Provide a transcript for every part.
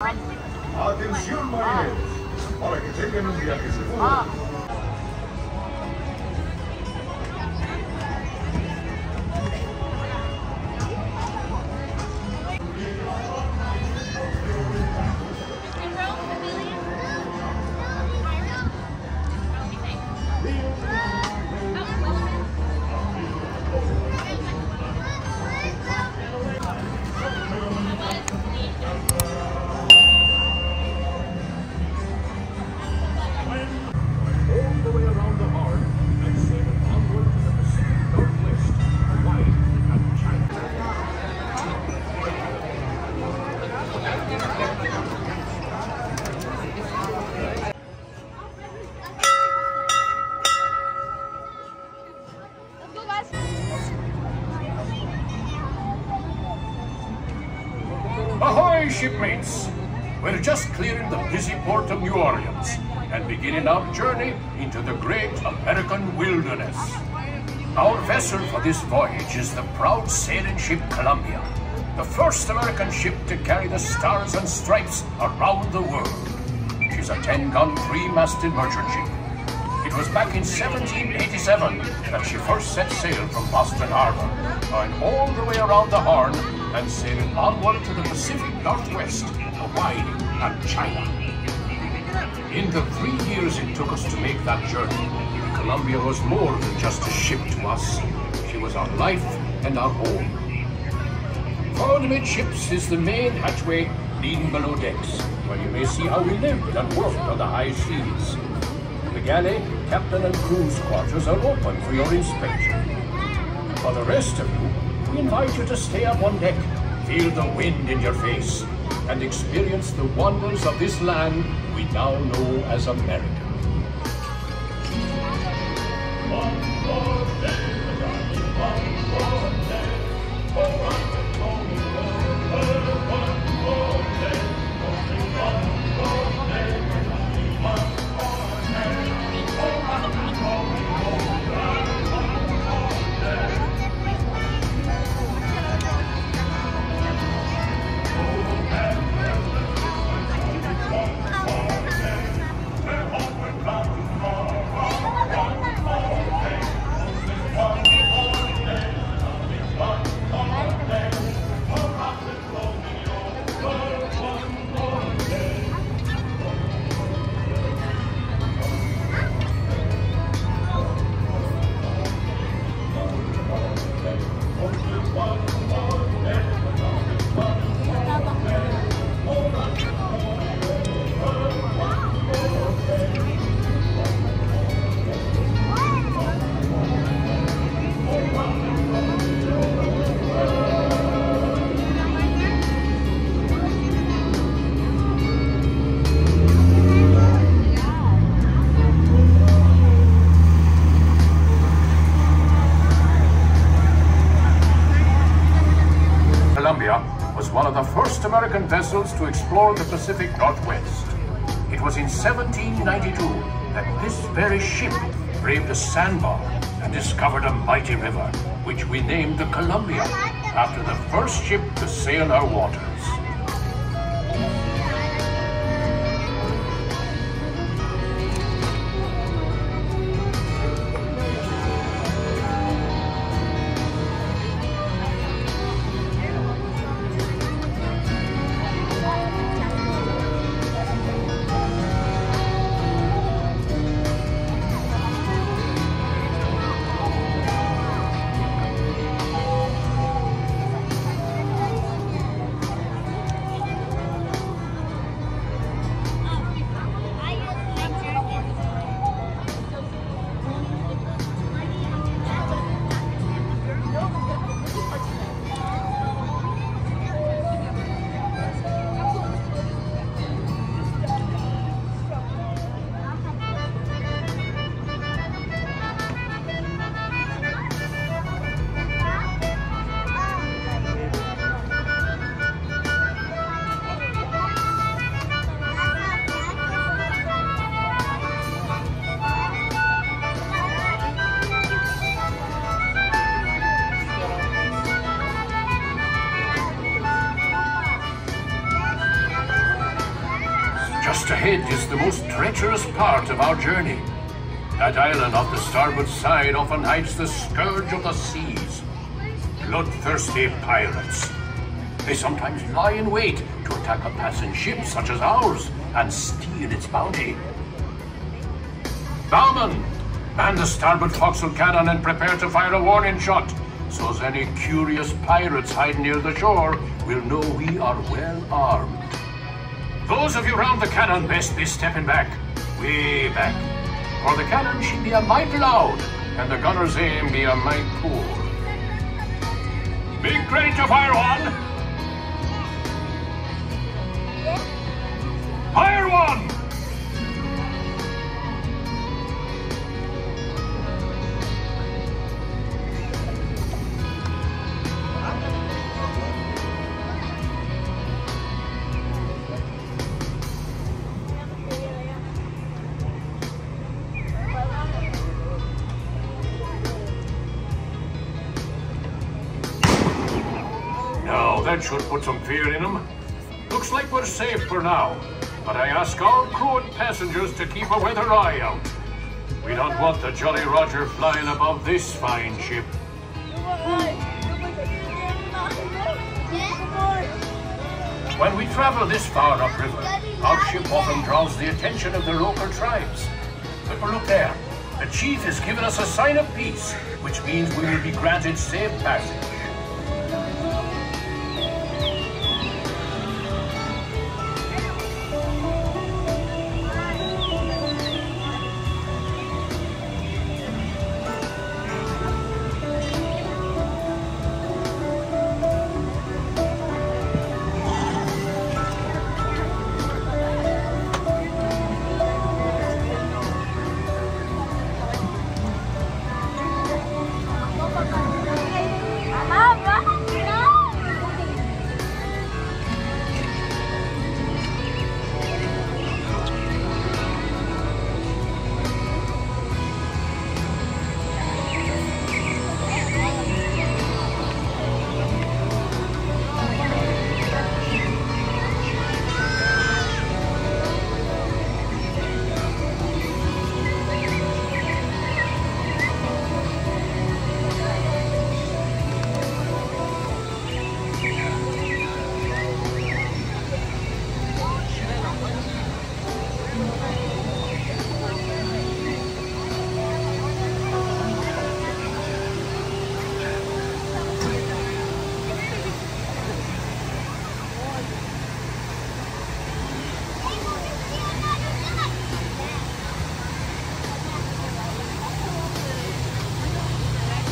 Atención marineros, para que tengan un viaje seguro. Shipmates! We're just clearing the busy port of New Orleans and beginning our journey into the great American wilderness. Our vessel for this voyage is the proud sailing ship Columbia, the first American ship to carry the stars and stripes around the world. She's a 10-gun, three-masted merchant ship. It was back in 1787 that she first set sail from Boston Harbor, going all the way around the Horn and sailing onward to the Pacific Northwest, Hawaii, and China. In the three years it took us to make that journey, Columbia was more than just a ship to us. She was our life and our home. Forward amidships is the main hatchway leading below decks, where you may see how we lived and worked on the high seas. The galley, captain and crew's quarters are open for your inspection. For the rest of you, we invite you to stay up on deck, feel the wind in your face, and experience the wonders of this land we now know as America. Columbia one of the first American vessels to explore the Pacific Northwest. It was in 1792 that this very ship braved a sandbar and discovered a mighty river, which we named the Columbia, after the first ship to sail our waters. Just ahead is the most treacherous part of our journey. That island off the starboard side often hides the scourge of the seas. Bloodthirsty pirates. They sometimes lie in wait to attack a passing ship such as ours and steal its bounty. Bowman, man the starboard forecastle cannon and prepare to fire a warning shot, so as any curious pirates hiding near the shore will know we are well armed. Those of you round the cannon best be stepping back, way back, for the cannon should be a mite loud, and the gunner's aim be a mite poor. Be ready to fire one! That should put some fear in them. Looks like we're safe for now, but I ask all crew and passengers to keep a weather eye out. We don't want the Jolly Roger flying above this fine ship. When we travel this far upriver, our ship often draws the attention of the local tribes. But look there, the chief has given us a sign of peace, which means we will be granted safe passage.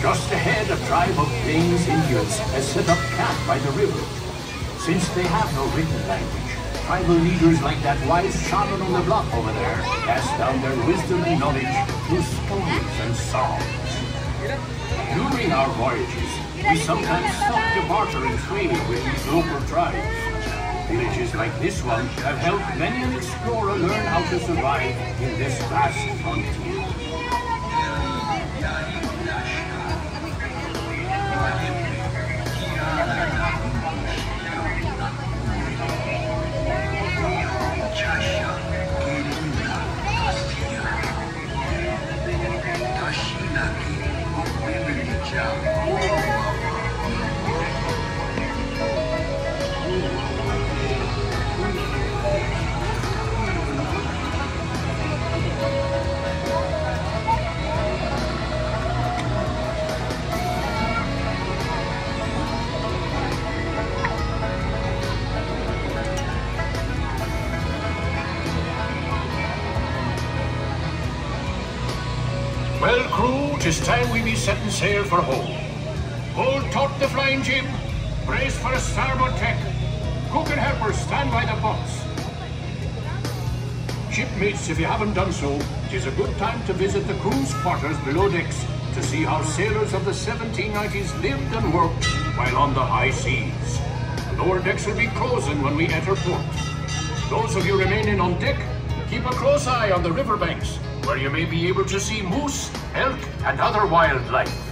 Just ahead, a tribe of Plains Indians has set up camp by the river. Since they have no written language, tribal leaders like that wise shaman on the bluff over there pass down their wisdom and knowledge through stories and songs. During our voyages, we sometimes stop to barter and trade with these local tribes. Villages like this one have helped many an explorer learn how to survive in this vast frontier. Well, crew, 'tis time we be setting sail for home. Hold taut the flying jib, brace for a starboard tack. Cook and helpers stand by the box. Shipmates, if you haven't done so, it is a good time to visit the crew's quarters below decks to see how sailors of the 1790s lived and worked while on the high seas. The lower decks will be closing when we enter port. Those of you remaining on deck, keep a close eye on the riverbanks, where you may be able to see moose, elk, and other wildlife.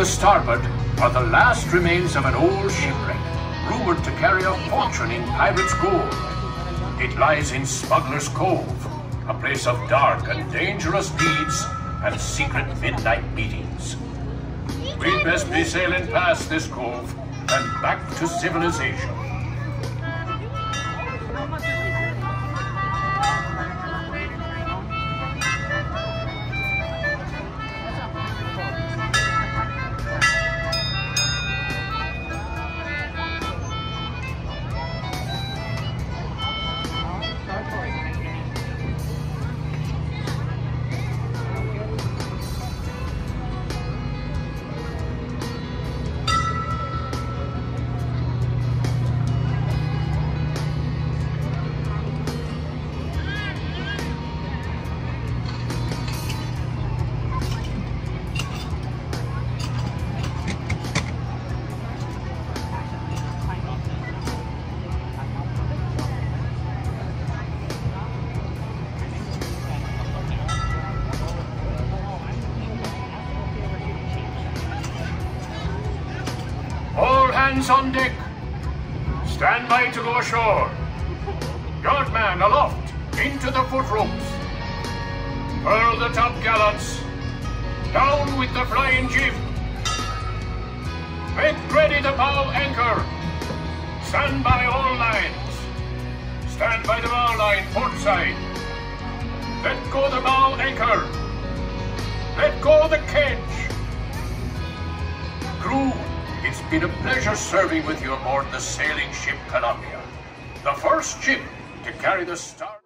The starboard are the last remains of an old shipwreck, rumored to carry a fortune in pirates' gold. It lies in Smuggler's Cove, a place of dark and dangerous deeds and secret midnight meetings. We'd best be sailing past this cove and back to civilization. On deck. Stand by to go ashore. Yardman aloft, into the foot ropes. Furl the top gallants. Down with the flying jib. Make ready the bow anchor. Stand by all lines. Stand by the bow line, port side. Let go the bow anchor. Let go the kedge. Been a pleasure serving with you aboard the sailing ship Columbia, the first ship to carry the star.